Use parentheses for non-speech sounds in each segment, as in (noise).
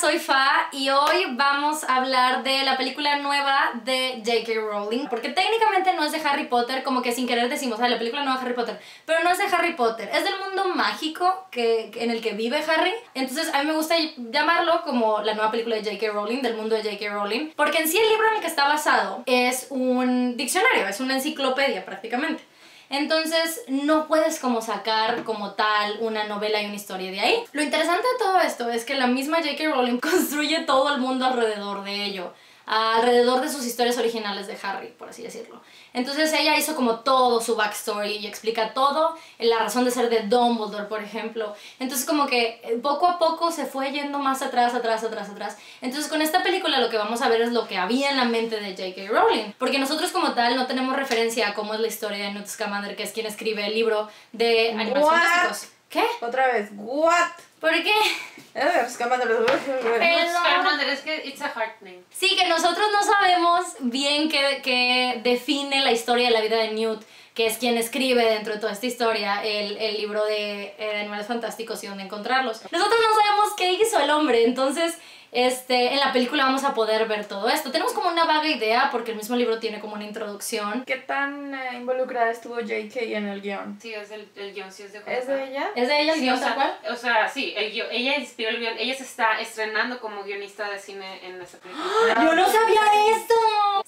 soy Fa y hoy vamos a hablar de la película nueva de J.K. Rowling. Porque técnicamente no es de Harry Potter, como que sin querer decimos, ah, la película nueva de Harry Potter. Pero no es de Harry Potter, es del mundo mágico que, en el que vive Harry. Entonces a mí me gusta llamarlo como la nueva película de J.K. Rowling, del mundo de J.K. Rowling. Porque en sí el libro en el que está basado es un diccionario, es una enciclopedia prácticamente. Entonces no puedes como sacar como tal una novela y una historia de ahí. Lo interesante de todo esto es que la misma J.K. Rowling (laughs) construye todo el mundo alrededor de ello alrededor de sus historias originales de Harry, por así decirlo. Entonces ella hizo como todo su backstory y explica todo, la razón de ser de Dumbledore, por ejemplo. Entonces como que eh, poco a poco se fue yendo más atrás, atrás, atrás, atrás. Entonces con esta película lo que vamos a ver es lo que había en la mente de J.K. Rowling. Porque nosotros como tal no tenemos referencia a cómo es la historia de Newt Scamander, que es quien escribe el libro de Animales Fantásticos. ¿Qué? Otra vez, what? ¿Por qué? Scamander, (laughs) es que it's a hard name. Sí, que nosotros no sabemos bien qué, qué define la historia de la vida de Newt que es quien escribe dentro de toda esta historia el, el libro de, de Animales Fantásticos y dónde encontrarlos. Nosotros no sabemos qué hizo el hombre, entonces este, en la película vamos a poder ver todo esto. Tenemos como una vaga idea porque el mismo libro tiene como una introducción. ¿Qué tan eh, involucrada estuvo J.K. en el guion? Sí, es el, el guion, sí es de ¿Es de ella? ¿Es de ella el Sí, guion o sea, cual? O sea, sí, el guion, ella inspiró el guion. Ella se está estrenando como guionista de cine en esa película. (gasps) ¡Yo no sabía esto!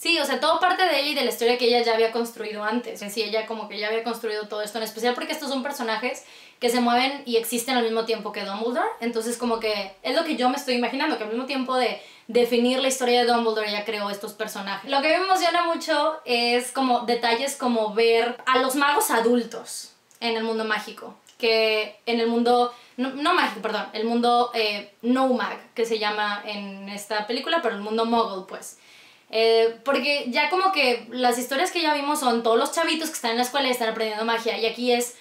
Sí, o sea, todo parte de ella y de la historia que ella ya había construido antes. En sí, ella como que ya había construido todo esto, en especial porque estos son personajes que se mueven y existen al mismo tiempo que Dumbledore. Entonces, como que es lo que yo me estoy imaginando, que al mismo tiempo de definir la historia de Dumbledore ella creó estos personajes. Lo que me emociona mucho es como detalles como ver a los magos adultos en el mundo mágico. Que en el mundo, no, no mágico, perdón, el mundo eh, no mag, que se llama en esta película, pero el mundo muggle, pues. Eh, porque ya como que las historias que ya vimos son todos los chavitos que están en la escuela y están aprendiendo magia, y aquí es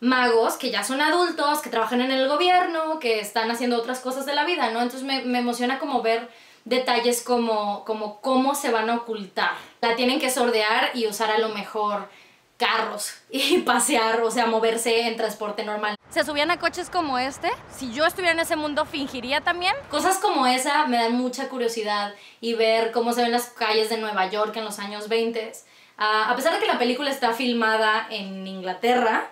magos que ya son adultos, que trabajan en el gobierno, que están haciendo otras cosas de la vida, ¿no? Entonces me, me emociona como ver detalles como, como cómo se van a ocultar. La tienen que sordear y usar a lo mejor carros y (laughs) pasear, o sea, moverse en transporte normal. Se subían a coches como este. Si yo estuviera en ese mundo, fingiría también. Cosas como esa me dan mucha curiosidad y ver cómo se ven las calles de Nueva York en los años 20. Ah, a pesar de que la película está filmada en Inglaterra,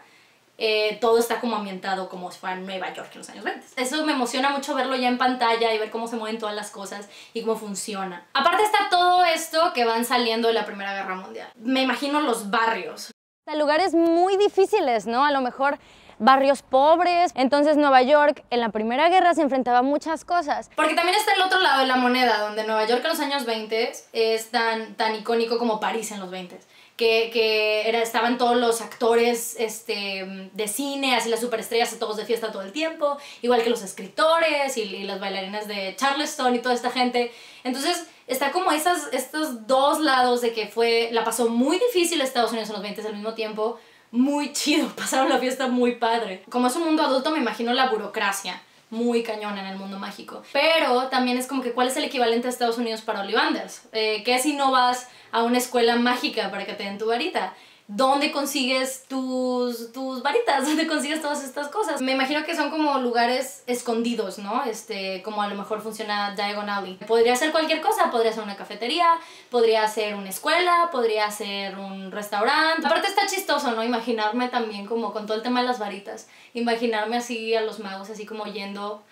eh, todo está como ambientado como si fuera Nueva York en los años 20. Eso me emociona mucho verlo ya en pantalla y ver cómo se mueven todas las cosas y cómo funciona. Aparte está todo esto que van saliendo de la Primera Guerra Mundial. Me imagino los barrios. Lugares muy difíciles, ¿no? A lo mejor barrios pobres. Entonces Nueva York en la Primera Guerra se enfrentaba a muchas cosas. Porque también está el otro lado de la moneda, donde Nueva York en los años 20 es tan, tan icónico como París en los 20 que, que era, estaban todos los actores este, de cine, así las superestrellas, todos de fiesta todo el tiempo, igual que los escritores y las bailarinas de Charleston y toda esta gente. Entonces está como esas, estos dos lados de que fue, la pasó muy difícil Estados Unidos en los 20 al mismo tiempo, muy chido, (laughs) pasaron la fiesta muy padre. Como es un mundo adulto me imagino la burocracia muy cañón en el mundo mágico. Pero también es como que cuál es el equivalente a Estados Unidos para Ollivanders. Eh, ¿Qué si no vas a una escuela mágica para que te den tu varita? ¿Dónde consigues tus, tus varitas? (laughs) ¿Dónde consigues todas estas cosas? Me imagino que son como lugares escondidos, ¿no? Este, como a lo mejor funciona Diagon Alley. Podría ser cualquier cosa, podría ser una cafetería, podría ser una escuela, podría ser un restaurante. Aparte está chistoso, ¿no? Imaginarme también como con todo el tema de las varitas. Imaginarme así a los magos así como yendo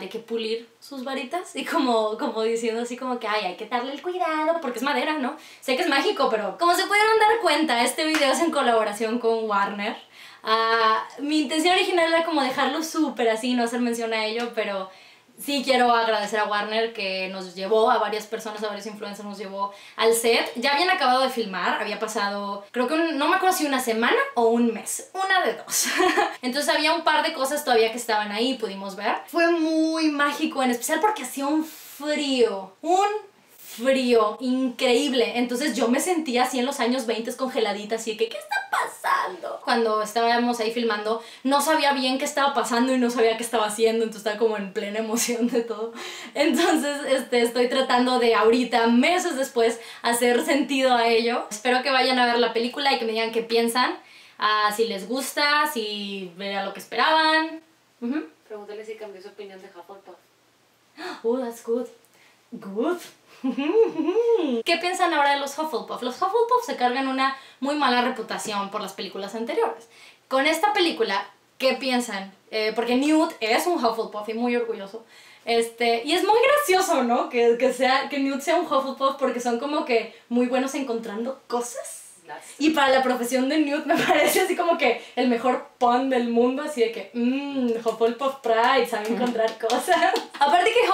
de que pulir sus varitas y como, como diciendo así como que ay, hay que darle el cuidado porque es madera, ¿no? Sé que es mágico, pero como se pudieron dar cuenta, este video es en colaboración con Warner. Ah, mi intención original era como dejarlo súper así, no hacer mención a ello, pero sí quiero agradecer a Warner que nos llevó a varias personas, a varios influencers, nos llevó al set. Ya habían acabado de filmar, había pasado, creo que no me acuerdo si una semana o un mes, una de dos. (laughs) Entonces había un par de cosas todavía que estaban ahí, pudimos ver. Fue muy mágico, en especial porque hacía un frío, un frío increíble. Entonces yo me sentía así en los años 20 congeladita, así que ¿qué está pasando? Cuando estábamos ahí filmando, no sabía bien qué estaba pasando y no sabía qué estaba haciendo, entonces estaba como en plena emoción de todo. Entonces este, estoy tratando de ahorita, meses después, hacer sentido a ello. Espero que vayan a ver la película y que me digan qué piensan, uh, si les gusta, si era lo que esperaban. Uh -huh. Pregúntale si cambió su opinión de Hufflepuff. Oh, that's good. Good. (laughs) ¿Qué piensan ahora de los Hufflepuff? Los Hufflepuff se cargan una muy mala reputación por las películas anteriores. Con esta película, ¿qué piensan? Eh, porque Newt es un Hufflepuff y muy orgulloso. Este, y es muy gracioso, ¿no? Que, que, sea, que Newt sea un Hufflepuff porque son como que muy buenos encontrando cosas. Y para la profesión de Newt me (laughs) parece así como que el mejor pun del mundo, así de que, mmm, Hufflepuff Pride, sabe encontrar cosas. (laughs) Aparte que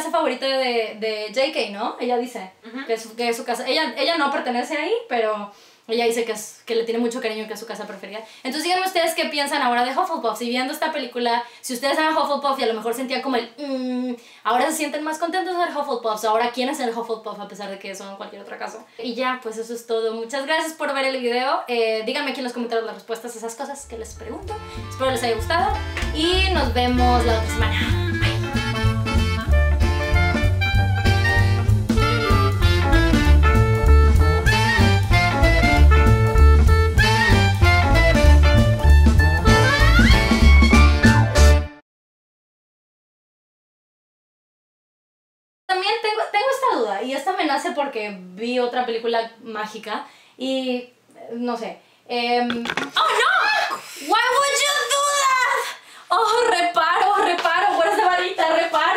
casa favorita de, de JK, ¿no? Ella dice que, es, que es su casa. Ella, ella no pertenece ahí, pero ella dice que, es, que le tiene mucho cariño y que es su casa preferida. Entonces díganme ustedes qué piensan ahora de Hufflepuff. Si viendo esta película, si ustedes eran Hufflepuff y a lo mejor sentían como el mmm, ahora se sienten más contentos de ser Hufflepuffs. Ahora quién es el Hufflepuff a pesar de que son cualquier otro caso. Y ya, pues eso es todo. Muchas gracias por ver el video. Eh, díganme aquí en los comentarios las respuestas a esas cosas que les pregunto. Espero les haya gustado y nos vemos la otra semana. porque vi otra película mágica y no sé. Em, ¡Oh no! ¡Why would you do that! ¡Oh, reparo, reparo! ¡Fuerza varita, reparo!